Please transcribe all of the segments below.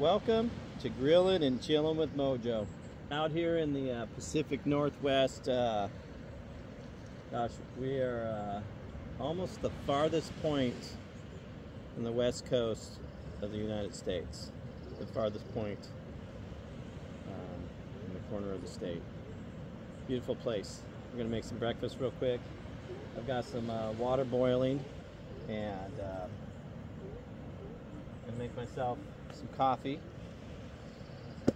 Welcome to Grilling and Chilling with Mojo. Out here in the uh, Pacific Northwest, uh, gosh, we are uh, almost the farthest point on the west coast of the United States. The farthest point um, in the corner of the state. Beautiful place. We're gonna make some breakfast real quick. I've got some uh, water boiling and uh, gonna make myself some coffee. It's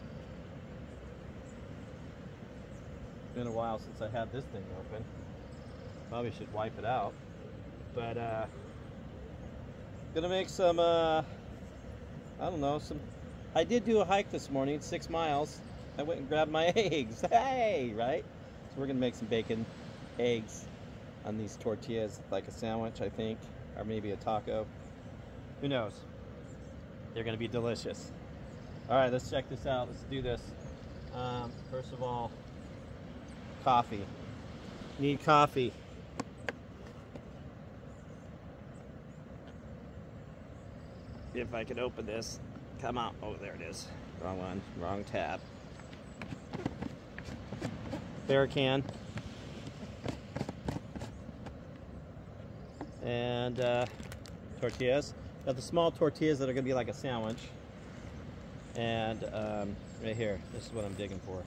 Been a while since I had this thing open. Probably should wipe it out. But uh, gonna make some. Uh, I don't know. Some. I did do a hike this morning, six miles. I went and grabbed my eggs. Hey, right? So we're gonna make some bacon, eggs, on these tortillas, like a sandwich, I think, or maybe a taco. Who knows? They're gonna be delicious. All right, let's check this out. Let's do this. Um, first of all, coffee. Need coffee. If I could open this. Come on. Oh, there it is. Wrong one. Wrong tab. Bear can. And uh, tortillas. Got the small tortillas that are to be like a sandwich. And um, right here, this is what I'm digging for.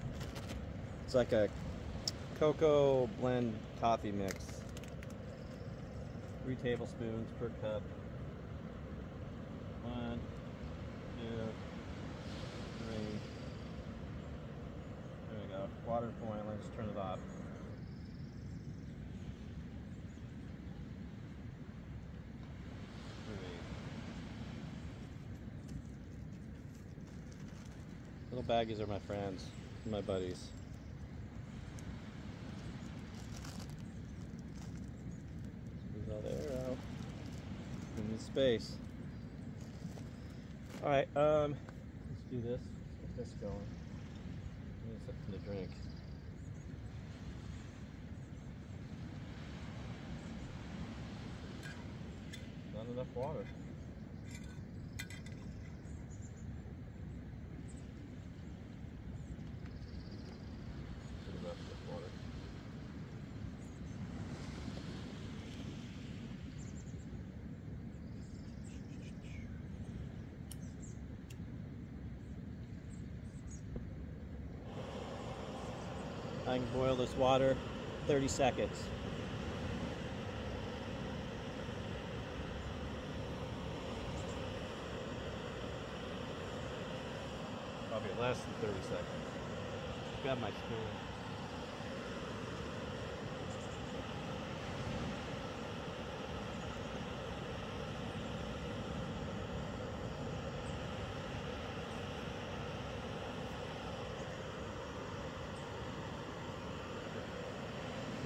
It's like a cocoa blend coffee mix. Three tablespoons per cup. One, two, three. There we go. Water's boiling. Just turn it off. Little baggies are my friends, my buddies. Squeeze all the air out. We need space. Alright, um, let's do this. Let's get this going. Need something to drink. Not enough water. Should have left enough water. I can boil this water 30 seconds. Probably less than 30 seconds. Grab my spoon.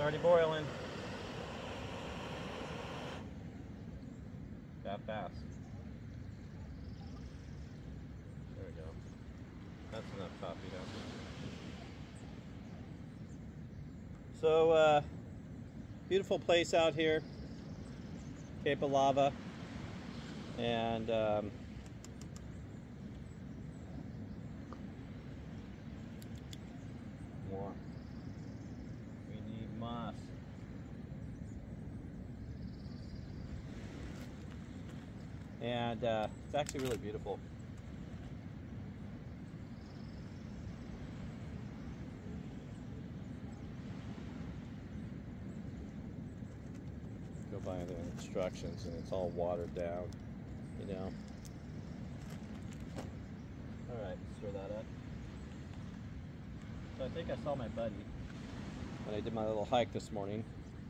Already boiling. That fast. There we go. That's enough coffee now. So, uh, beautiful place out here. Cape Alava. And, um, more. We need moss. And uh, it's actually really beautiful. Go by the instructions and it's all watered down, you know. Alright, stir that up. So I think I saw my buddy when I did my little hike this morning,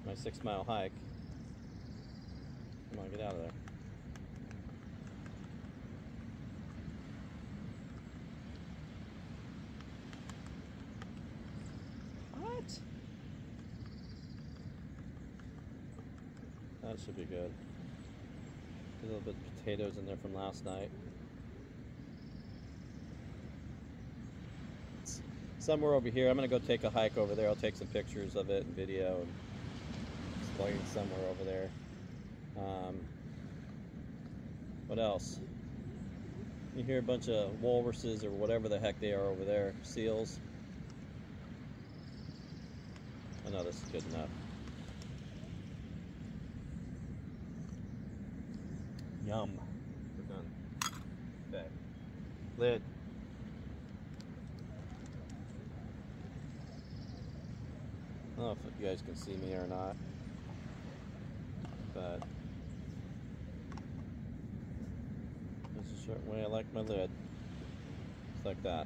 my six mile hike. Come on, get out of there. That should be good. A little bit of potatoes in there from last night. somewhere over here. I'm gonna go take a hike over there. I'll take some pictures of it and video and explain somewhere over there. Um, what else? You hear a bunch of walruses or whatever the heck they are over there, seals. I know this is good enough. Yum. We're done. Okay. Lid. I don't know if you guys can see me or not, but there's a certain way I like my lid. It's like that.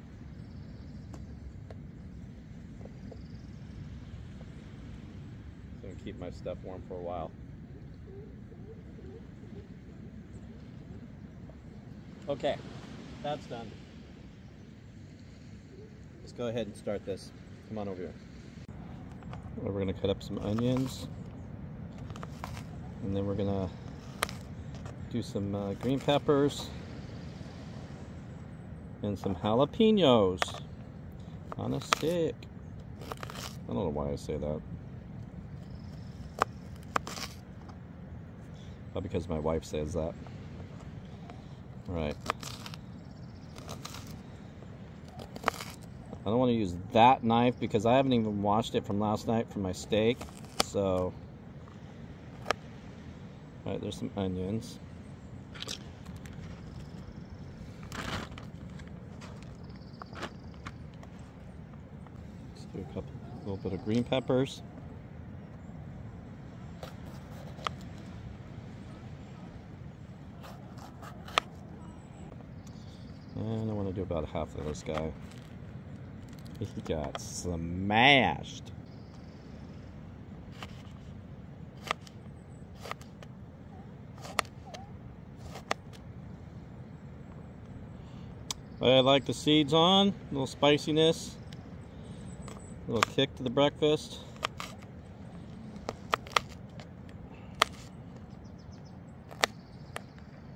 So I can keep my stuff warm for a while. Okay, that's done. Let's go ahead and start this. Come on over here. We're going to cut up some onions. And then we're going to do some uh, green peppers. And some jalapenos on a stick. I don't know why I say that. But because my wife says that. Right. I don't want to use that knife because I haven't even washed it from last night for my steak. So, all right, there's some onions. Let's do a couple, a little bit of green peppers. And I want to do about half of this guy. He got smashed. I like the seeds on, a little spiciness, a little kick to the breakfast.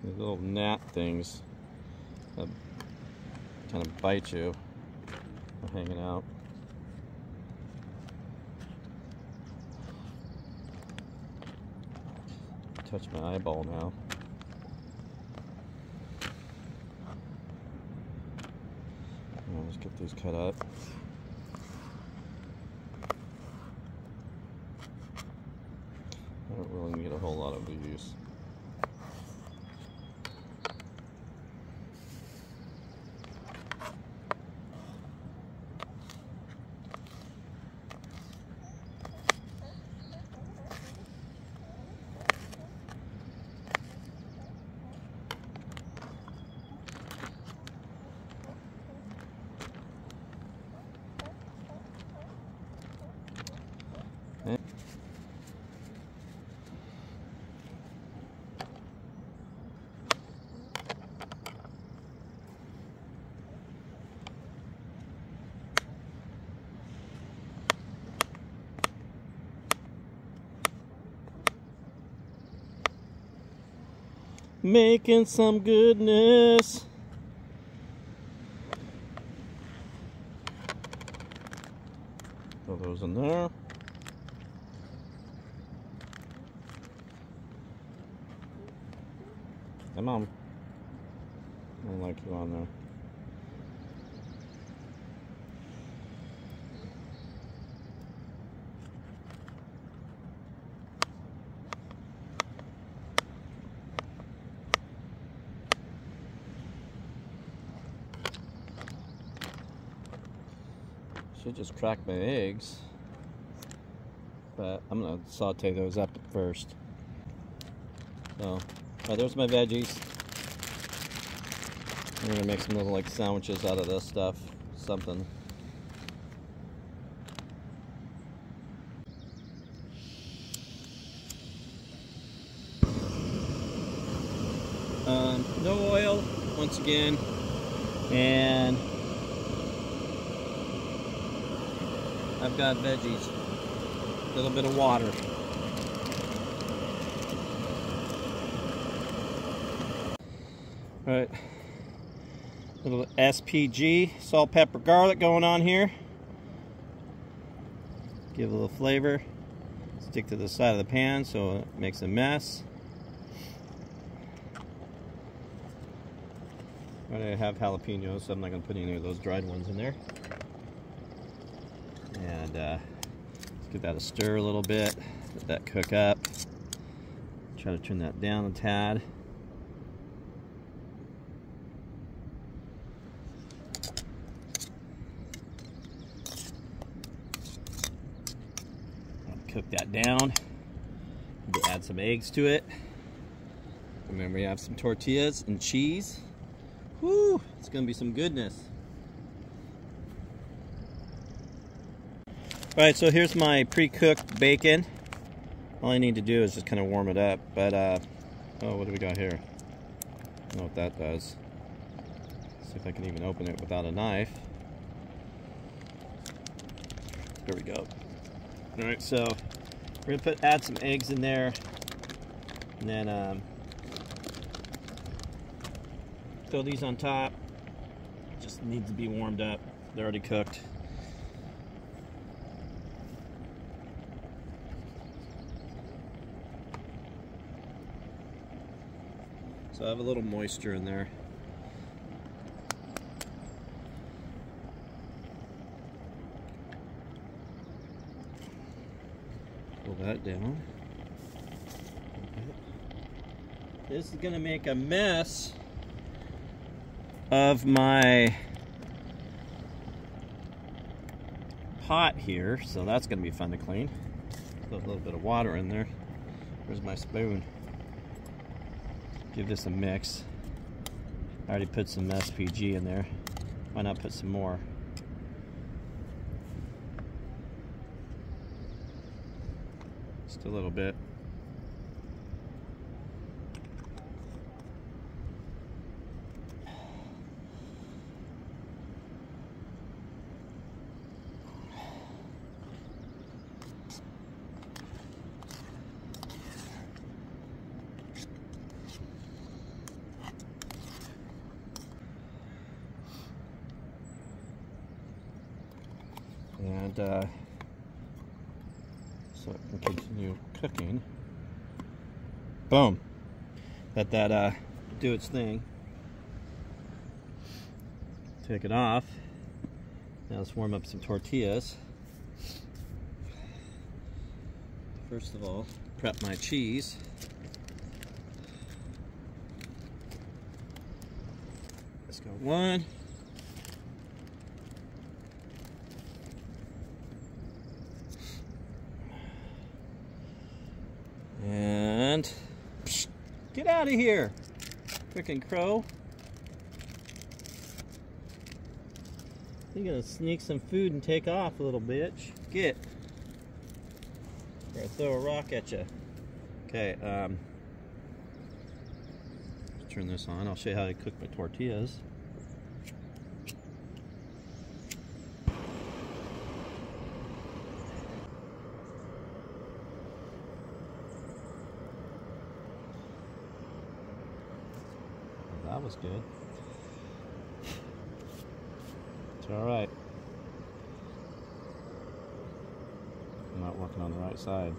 These little gnat things kind of bite you hanging out. Touch my eyeball now. let's get these cut up. I don't really need a whole lot of these. Making some goodness. Throw those in there. Hey, Mom. Um, I don't like you on there. Should just crack my eggs. But I'm gonna saute those up first. So, right, there's my veggies. I'm gonna make some little like sandwiches out of this stuff. Something. Um, no oil, once again. And I've got veggies. A little bit of water. All right. Little SPG, salt, pepper, garlic going on here. Give a little flavor. Stick to the side of the pan so it makes a mess. All I have jalapenos, so I'm not going to put any of those dried ones in there. And uh, let's give that a stir a little bit, let that cook up. Try to turn that down a tad. Cook that down. Add some eggs to it. Then we have some tortillas and cheese. Whoo, it's gonna be some goodness. All right, so here's my pre-cooked bacon. All I need to do is just kind of warm it up. But, uh, oh, what do we got here? I don't know what that does. See if I can even open it without a knife. There we go. All right, so we're gonna put add some eggs in there, and then um, throw these on top. Just needs to be warmed up. They're already cooked. So I have a little moisture in there. Pull that down. This is gonna make a mess of my pot here, so that's to be fun to clean. Put a little bit of water in there. Where's my spoon? Give this a mix. I already put some SPG in there. Why not put some more? Just a little bit. And uh, so it can continue cooking. Boom. Let that uh, do its thing. Take it off. Now let's warm up some tortillas. First of all, prep my cheese. Let's go one. And psh, get out of here, freaking crow. You're gonna sneak some food and take off, little bitch. Get. Or throw a rock at you. Okay, um, turn this on. I'll show you how to cook my tortillas. that was good. It's alright. I'm not working on the right side.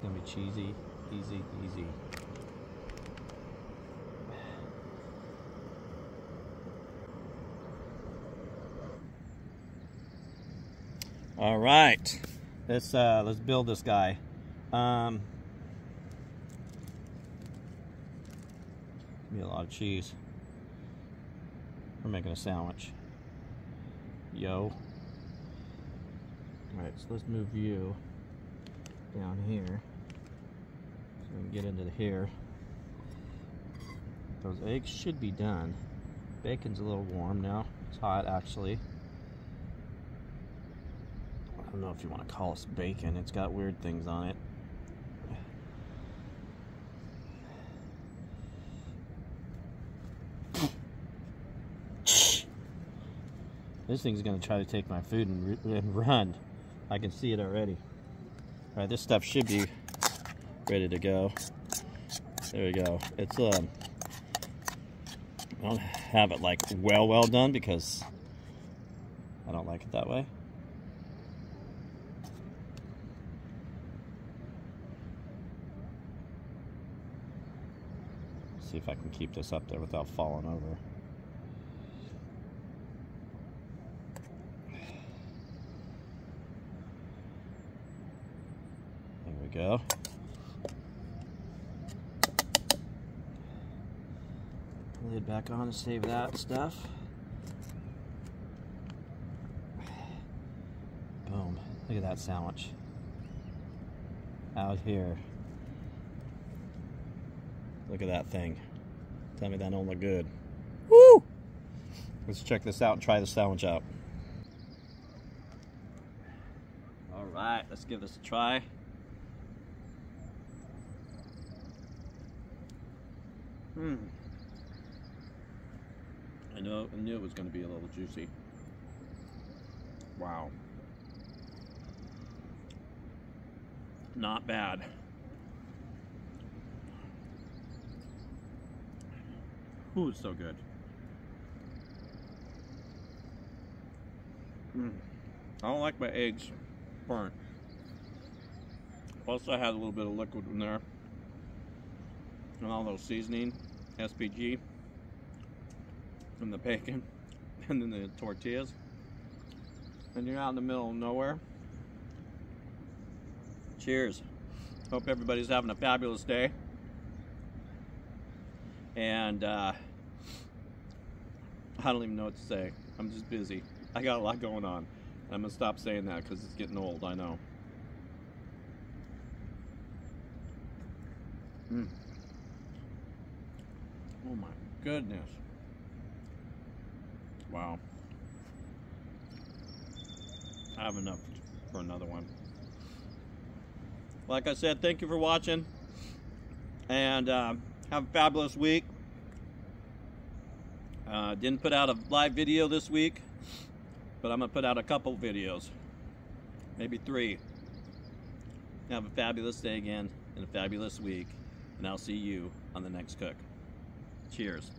gonna be cheesy, easy, easy. All right, let's uh, let's build this guy. Um, be a lot of cheese. We're making a sandwich. Yo. All right, so let's move you down here so we can get into the here. Those eggs should be done. Bacon's a little warm now. It's hot actually. Don't know if you want to call this bacon. It's got weird things on it. This thing's going to try to take my food and, and, run. I can see it already. All right, this stuff should be ready to go. There we go. It's um, I don't have it like well, well done because I don't like it that way. See if I can keep this up there without falling over. There we go. Lid back on to save that stuff. Boom. Look at that sandwich. Out here. Look at that thing. Tell me that don't look good. Woo! Let's check this out and try the sandwich out. All right, let's give this a try. Hmm. I know I knew it was going to be a little juicy. Wow. Not bad. Ooh, it's so good. Mm. I don't like my eggs burnt. Plus I had a little bit of liquid in there. And all those seasoning, SPG, and the bacon, and then the tortillas. And you're out in the middle of nowhere. Cheers. Hope everybody's having a fabulous day. And uh, I don't even know what to say. I'm just busy. I got a lot going on. I'm gonna stop saying that because it's getting old. I know. Mm. Oh my goodness. Wow. I have enough for another one. Like I said, thank you for watching. And uh, have a fabulous week. Uh, didn't put out a live video this week, but I'm to put out a couple videos. Maybe three. Have a fabulous day again and a fabulous week. And I'll see you on the next cook. Cheers.